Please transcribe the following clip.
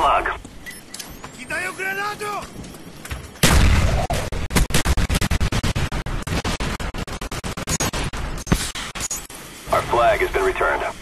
flag. Our flag has been returned.